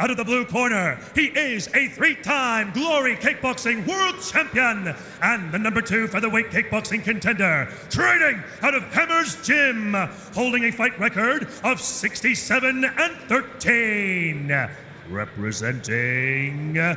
out of the blue corner, he is a three-time Glory Kickboxing World Champion and the number two featherweight kickboxing contender, training out of Hemmers Gym, holding a fight record of 67 and 13. Representing Armenia,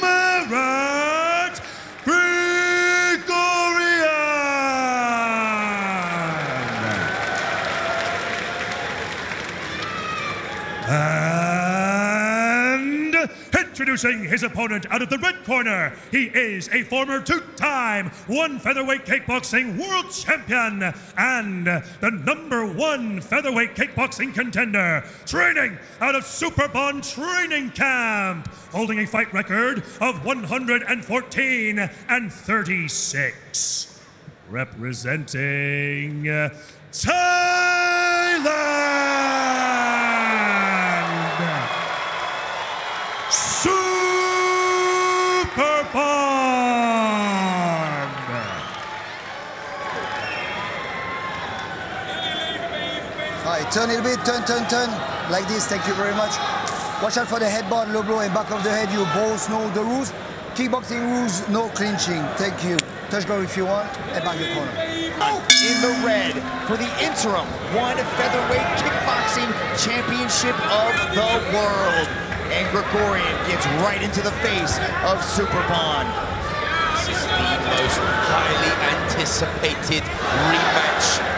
Marat Grigorian. And introducing his opponent out of the red corner, he is a former two-time one featherweight kickboxing world champion and the number one featherweight kickboxing contender, training out of Superbon Training Camp, holding a fight record of 114 and 36. Representing uh, Thailand. Super Bond. All right, turn it a bit, turn, turn, turn. Like this, thank you very much. Watch out for the headbutt, low blow, and back of the head. You both know the rules. Kickboxing rules, no clinching. Thank you. Touch guard if you want, and back the corner. in the red for the interim one featherweight kickboxing championship of the world. And Grigorian gets right into the face of Superbon. This is the most highly anticipated rematch.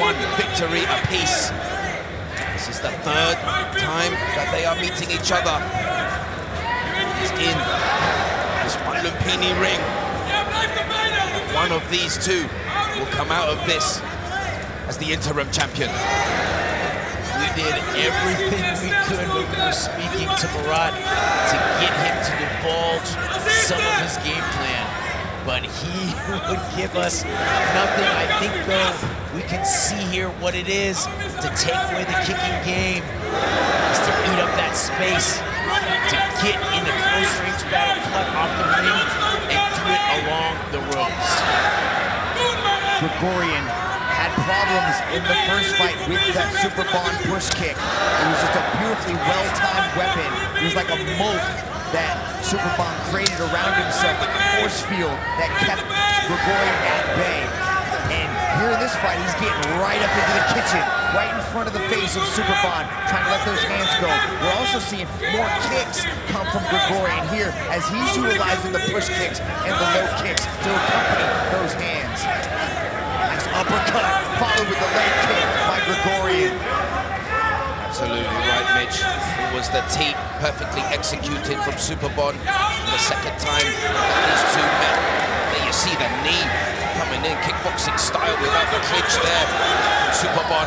One victory apiece. This is the third time that they are meeting each other. He's in this Lumpini ring. One of these two will come out of this as the interim champion. We did everything we could when we were speaking to Marat to get him to divulge some of his game plan. But he would give us nothing. I think, though, we can see here what it is to take away the kicking game, is to eat up that space, to get in a close range battle, cut off the ring, and do it along the ropes. Grigorian had problems in the first fight with that Superbon push kick. It was just a beautifully well-timed weapon. It was like a moat that Superbon created around himself, like a force field that kept Grigorian at bay. And here in this fight, he's getting right up into the kitchen, right in front of the face of Superbon, trying to let those hands go. We're also seeing more kicks come from Grigorian here as he's utilizing the push kicks and the low kicks to accompany those hands. Nice uppercut, followed with the leg kick by Grigorian. Absolutely right, Mitch. It was the teep perfectly executed from Superbon. The second time that these two met, there you see the knee coming in, kickboxing style without the clinch there from Superbon.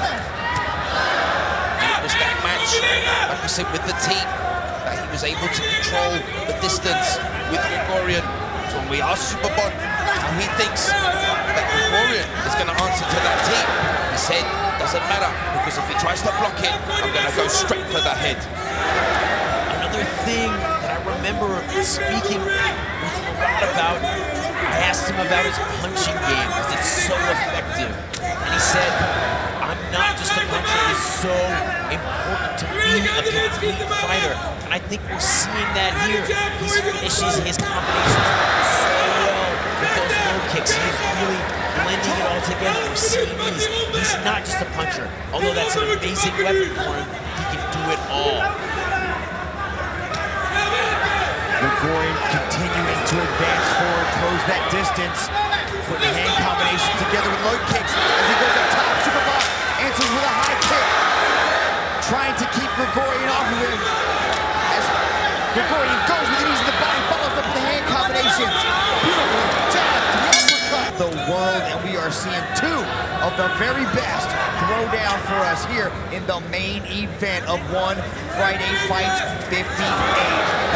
It was that match, like we said, with the teep, that he was able to control the distance with Grigorian. So when we asked Superbon how he thinks that Grigorian is going to answer to that teep, he said, doesn't matter, because if he tries to block it, I'm going to go straight for the head. Another thing that I remember speaking with about, I asked him about his punching game because it's so effective. And he said, I'm not just a puncher, it's so important to be a complete fighter. And I think we're seeing that here. He finishes his combinations so well with those low kicks. He's really blending it all together. These. He's not just a puncher. Although that's an amazing weapon for him, he can do it all. Grigorian continuing to advance forward, close that distance, putting the hand combinations together with low kicks as he goes up top. Superbon answers with a high kick, trying to keep Grigorian off of him. As Grigorian goes with the knees in the body, follows up with the hand combinations. Beautiful jab to the uppercut. The world, and we are seeing two of the very best throw down for us here in the main event of one Friday Fights 58.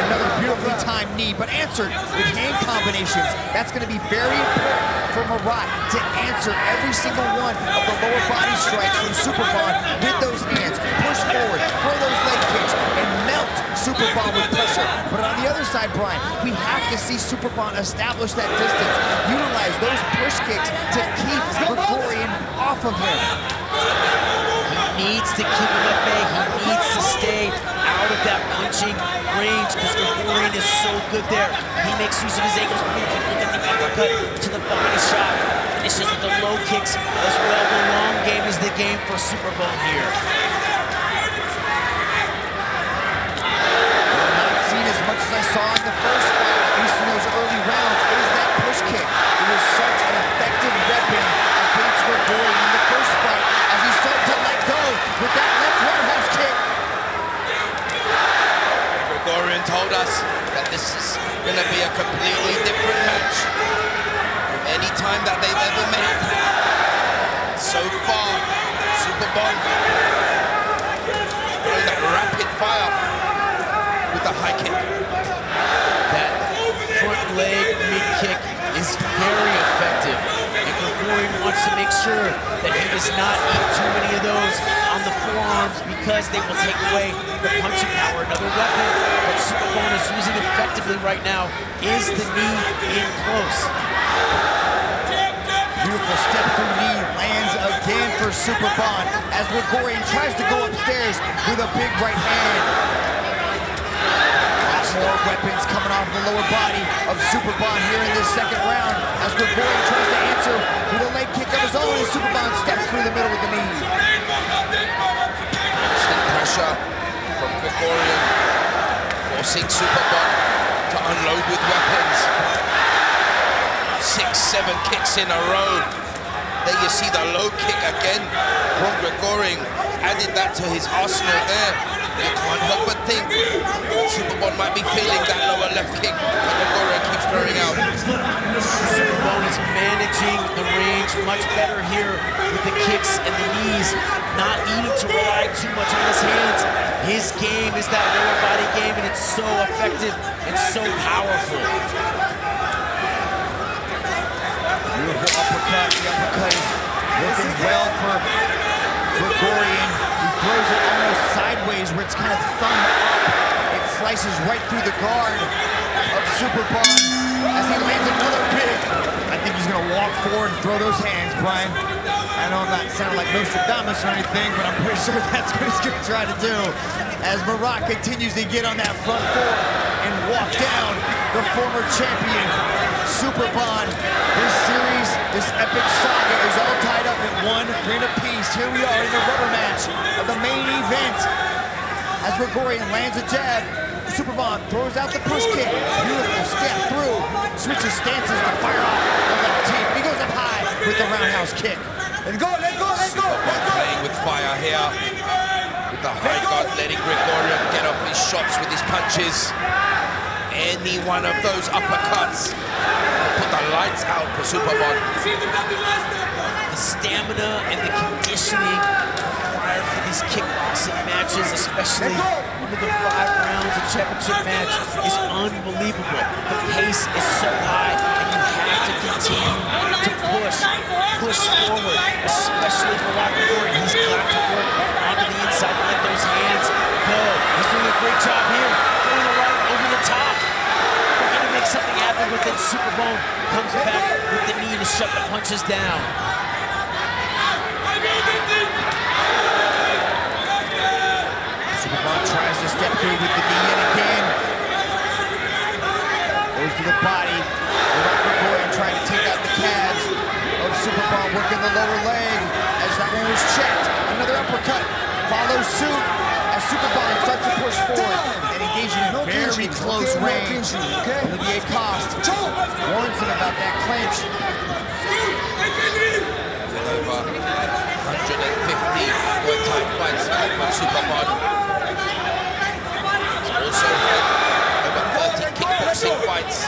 Another beautifully timed knee, but answered with hand combinations. That's going to be very important for Marat to answer every single one of the lower body strikes from Superbon with those hands. Push forward, throw those leg kicks, and melt Superbon with pressure. But on the other side, Brian, we have to see Superbond establish that distance, utilize those push kicks to keep Grigorian off of him. He needs to keep him at bay. He needs to stay out of that punching range because Grigorian is so good there. He makes use of his. Beautiful. Look at the uppercut to the body shot. Finishes with the low kicks as well. The long game is the game for Superbon here. Not seen as much as I saw in the first fight, at least in those early rounds, is that push kick. It was such an effective weapon against Grigorian in the first fight as he started to let go with that left roundhouse kick. Grigorian told us that this is going to be a completely different match from any time that they've ever met. So far, Superbon throwing that rapid fire with the high kick. Leg mid kick is very effective. And Grigorian wants to make sure that he does not eat too many of those on the forearms because they will take away the punching power. Another weapon that Superbon is using effectively right now is the knee in close. Beautiful step through knee lands again for Superbon as Grigorian tries to go upstairs with a big right hand. More weapons coming off the lower body of Superbon here in this second round as Grigorian tries to answer with a leg kick of his own as Superbon steps through the middle with the knee. Pressure from Grigorian, forcing Superbon to unload with weapons. Six, seven kicks in a row. There you see the low kick again from Grigorian. Added that to his arsenal there. You can't help but think Superbon might be feeling that lower left kick that Grigorian keeps throwing out. Superbon is managing the range much better here with the kicks and the knees, not needing to rely too much on his hands. His game is that lower body game, and it's so effective and so powerful. Beautiful uppercut. The uppercut is looking well for Grigorian. Throws it almost sideways where it's kind of thumb up. It slices right through the guard of Super Superbon as he lands another big. I think he's going to walk forward and throw those hands, Brian. I know I'm not sounding like Nostradamus or anything, but I'm pretty sure that's what he's going to try to do as Marat continues to get on that front foot and walk down the former champion, Superbon. This series, this epic saga is all tied up in one ring apiece. Here we are in the rubber match of the main event. As Grigorian lands a jab, Superbon throws out the push kick. Beautiful step through, switches stances to fire off the left teep. He goes up high with the roundhouse kick. Let's go, let's go, let's go, let's go. Playing with fire here. With the high guard letting Grigorian get off his shots with his punches. Any one of those uppercuts put the lights out for Superbon. The stamina and the conditioning required for these kickboxing matches, especially under the five rounds of championship match, is unbelievable. The pace is so high, and you have to continue to push, push forward, especially Marat Grigorian. He's got to work onto the inside let those hands go. He's doing a great job here, throwing the right over the top. We're gonna happen, but then Superbon comes back with the knee to shut the punches down. Superbon tries to step through with the knee yet again. Goes to the body. Grigorian trying to take out the calves of Superbon, working the lower leg as that one was checked. Another uppercut follows suit as Superbon starts to push forward and engaging in No very clinching, close okay? Range. clinching, okay? Olivier Coste warns him about that clinch. With 150 Muay Thai fights from Superbon. He's also had over 30 kickboxing fights.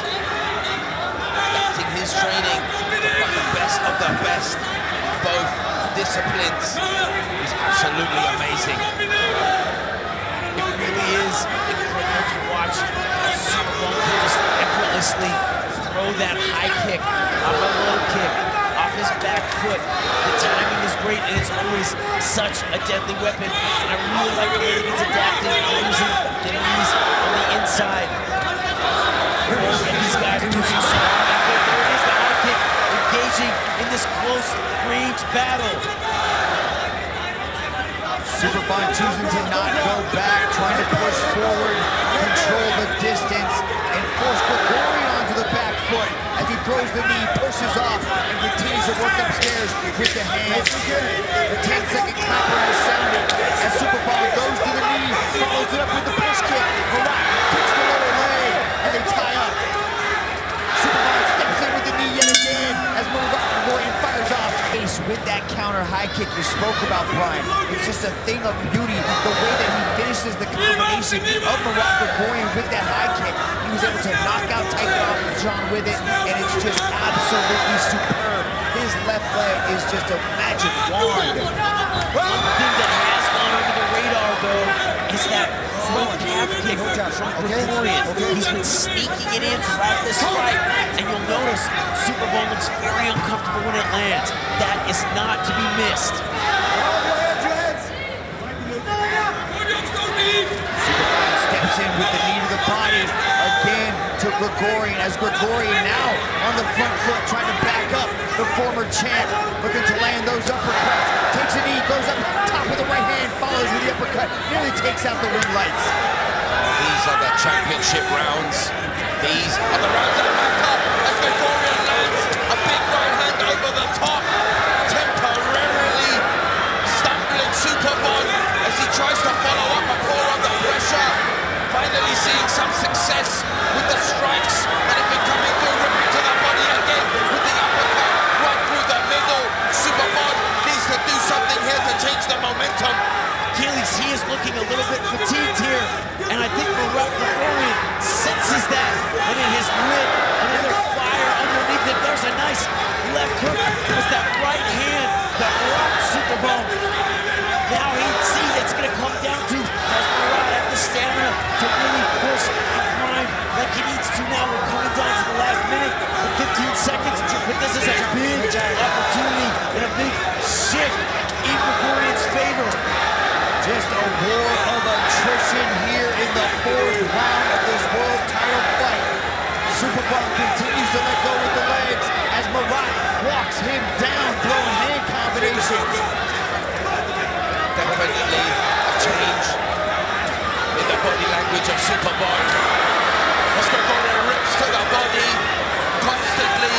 Adapting his training to fight the best of the best in both disciplines is absolutely amazing. Is incredible to watch how Superbon just effortlessly throw that high kick off a low kick, off his back foot. The timing is great, and it's always such a deadly weapon. And I really like the way he's adapting and using the knees on the inside. And these guys pushing so hard. The high kick. engaging in this close range battle. Superbon choosing to not go back, trying to push forward, control the distance, and force Grigorian onto the back foot as he throws the knee, pushes off, and continues to work upstairs with the hands. The 10-second counter has sounded as Superbon goes to the knee, follows it up with the push kick. Marat kicks the lower leg, and they tie up. Superbon steps in with the knee again as Marat Grigorian fires off. With that counter high kick you spoke about, Brian. It's just a thing of beauty. The way that he combination of Marat Grigorian with that high kick. He was able to knock out Tyson John with it, and it's just absolutely superb. His left leg is just a magic wand. One thing that has gone under the radar, though, is that front calf kick from Okay, Grigorian. okay. He's been sneaking it in throughout this fight, and you'll notice Superbon looks very uncomfortable when it lands. That is not to be missed. Superman steps in with the knee to the body again to Grigorian as Grigorian now on the front foot trying to back up the former champ. Looking to land those uppercuts. Takes a knee goes up top of the right hand follows with the uppercut. Nearly takes out the ring lights. These are the championship rounds. These are the rounds that matter as Grigorian lands a big right hand over the top, temporarily stumbling Superbon as he tries to follow up a pour under pressure. Finally seeing some success with the strikes that have been coming through, ripping to the body again with the uppercut right through the middle. Superbon needs to do something here to change the momentum. Achilles, he is looking a little bit fatigued here, and I think Marat Grigorian senses that, and in his lit another fire underneath it. There's a nice left hook with that right hand that rocked Superbon. Now he sees it's going to come down to does Marat have the stamina to really push and grind like he needs to now? We're coming down to the last minute, the 15 seconds, but this is a big opportunity and a big shift in Grigorian's favor. just a war of attrition here in the fourth round of this world title fight Superbon continues to let go with the legs as Marat walks him down throwing hand combinations definitely a change in the body language of Superbon. As Grigorian rips to the body, constantly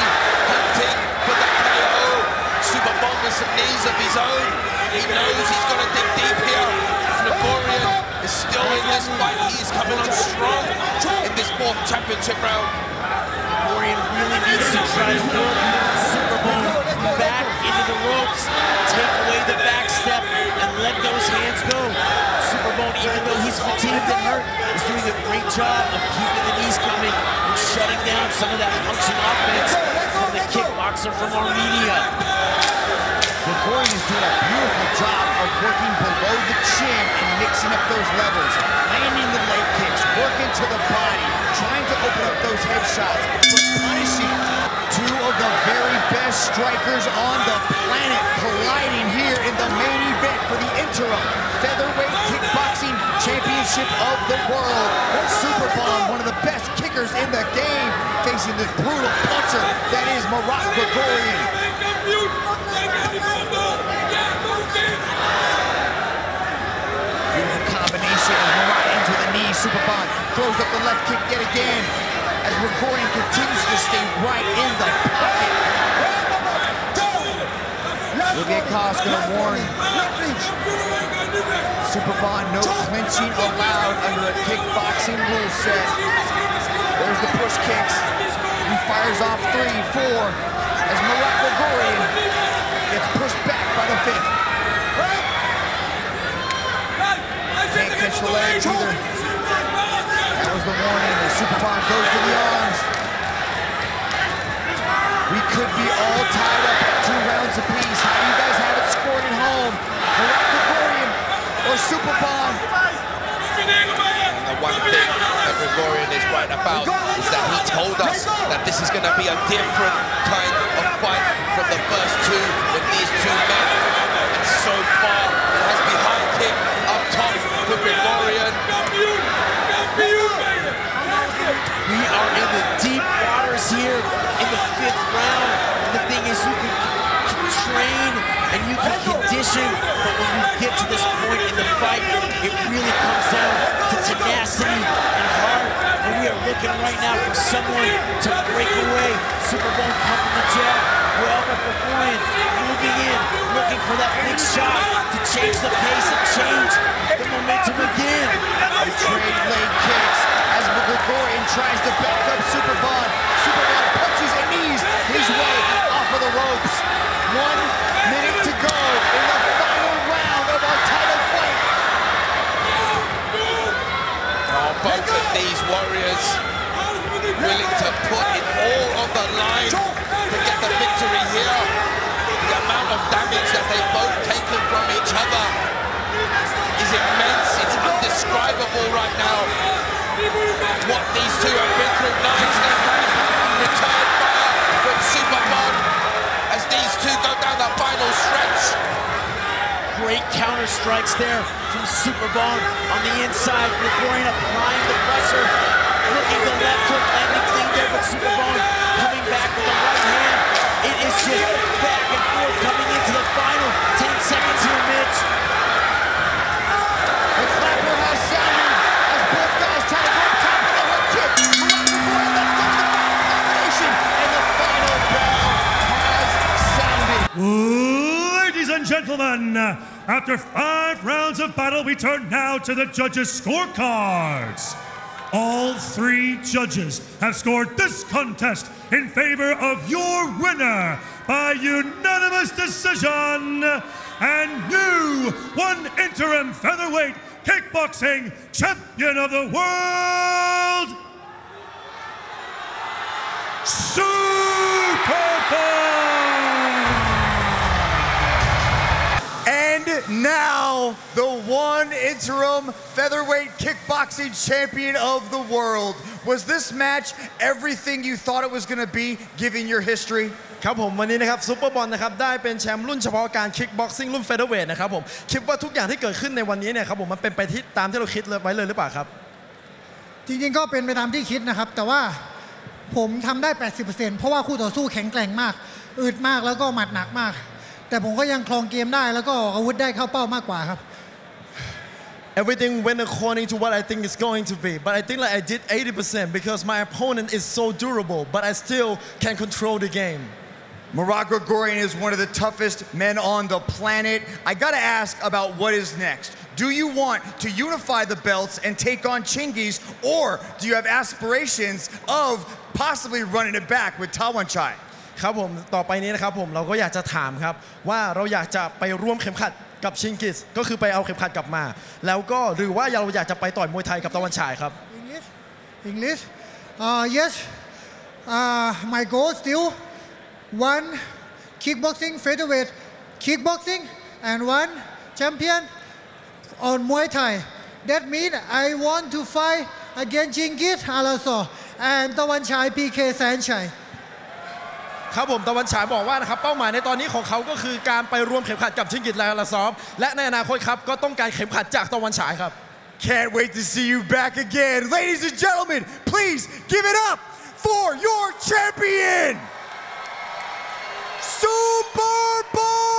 hunting for the KO. Superbon with some knees of his own. He knows he's going to dig deep here. Grigorian is still in this fight. He is coming on strong in this fourth championship round. Grigorian really needs to try to work Superbon back into the ropes, take away the back step, and let those hands go. Superbon, even though he's fatigued and hurt, is doing a great job of keeping the knees coming and shutting down some of that punching offense from the kickboxer from Armenia. Grigorian is doing a beautiful job of working below the chin and mixing up those levels, landing the leg kicks, working to the body, trying to open up those headshots, but punishing two of the very best strikers on the planet colliding here in the main event for the interim featherweight kickboxing championship of the world. Superbon, one of the best kickers in the game, facing this brutal puncher that is Marat Grigorian. Beautiful combination as Marat into Superbon throws up the left kick yet again as Grigorian continues to stay right in the pocket. Olivier Coste gonna warn Superbon no clinching allowed under a kickboxing rule set. There's the push kicks. He fires off three, four as Marat Grigorian gets pushed back by the fifth. Can't catch the legs either. Was the warning as Superbon goes to the arms. We could be all tied up at two rounds apiece. How do you guys have it scored at home? Marat Grigorian or Superbon? And the one thing that Grigorian is right about is that he told us that this is going to be a different kind of fight from the first two with these two men. And so far, it has been high kick up top for Grigorian. We are in the deep waters here in the fifth round. And the thing is, you can train and you can condition, but when you get to this point in the fight, it really comes down to tenacity and heart. And we are looking right now for someone to break away. Superbon pumping the jab. Well, but Grigorian moving in, looking for that big shot to change the pace and change the momentum again. The trade leg kicks as Grigorian tries to back up Superbon. Superbon punches and knees his way off of the ropes. One minute to go in the final round of our title fight. Oh, both of these warriors willing to put it all on the line to get the victory here. The amount of damage that they've both taken from each other is immense. It's indescribable right now. What these two have been through. Nice left hand. Return fire from Superbon as these two go down the final stretch. Great counter strikes there from Superbon on the inside. Grigorian applying the pressure. Looking the left hook, landing clean there, but Superbon coming back with the right hand. It is just back and forth coming into the final. 10 seconds here, Mitch. The clapper has sounded as both guys try to go up top with a hook kick. Grigorian lets go of the final combination, and the final bell has sounded. Ladies and gentlemen, after five rounds of battle, we turn now to the judges' scorecards. All three judges have scored this contest in favor of your winner by unanimous decision and new one interim featherweight kickboxing champion of the world, Superbon! Now, the one interim featherweight kickboxing champion of the world. Was this match everything you thought it was going to be, given your history? ครับผมวันนี้นะครับซูเปอร์บอลนะครับได้เป็นแชมป์รุ่นเฉพาะการคิกบ็อกซิ่งรุ่นเฟเธอร์เวทนะครับผมคิดว่าทุกอย่างที่เกิดขึ้นในวันนี้เนี่ยครับผมมันเป็นไปที่ตามที่เราคิดเลยไว้เลยหรือเปล่าครับ จริงๆก็เป็นไปตามที่คิดนะครับ แต่ว่าผมทำได้ 80%เพราะว่าคู่ต่อสู้แข็งแกร่งมาก อึดมากแล้วก็หมัดหนักมาก Everything went according to what I think is going to be. But I think like I did 80% because my opponent is so durable, but I still can control the game. Marat Grigorian is one of the toughest men on the planet. I gotta ask about what is next. Do you want to unify the belts and take on Chingiz, or do you have aspirations of possibly running it back with Tawanchai? ครับผมต่อไปนี้นะครับผมเราก็อยากจะถามครับ ว่าเราอยากจะไปร่วมเข็มขัดกับชิงกิสก็คือไปเอาเข็มขัดกลับมา แล้วก็หรือว่าเราอยากจะไปต่อยมวยไทยกับตะวันฉายครับ English English uh, yes uh, my goal still one kickboxing featherweight kickboxing and one champion on Muay Thai that means I want to fight against Chingis Alaso and Tawan Chai PK Sanchai ครับผมตะวันฉายบอกว่านะครับเป้าหมายในตอนนี้ของเขาก็คือการไปรวมเข็มขัดกับชิงกิตและลาซอฟและในอนาคตครับก็ต้องการเข็มขัดจากตะวันฉายครับ Can't wait to see you back again. Ladies and gentlemen, please give it up for your champion, Super Bowl!